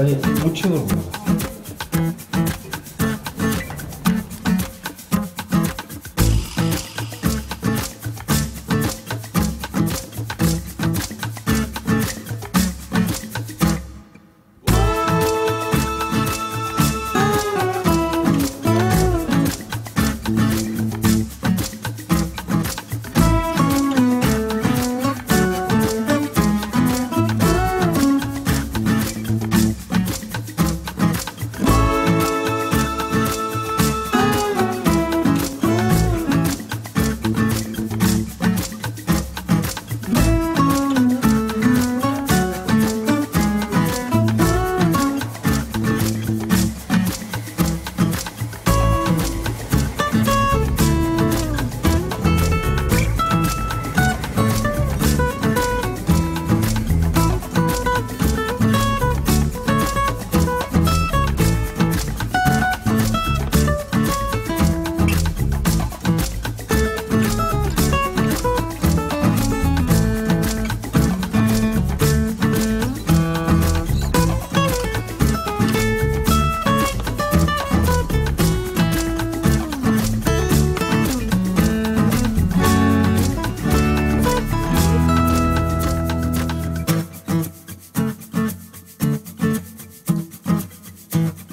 아니 5층으로 Mm-hmm.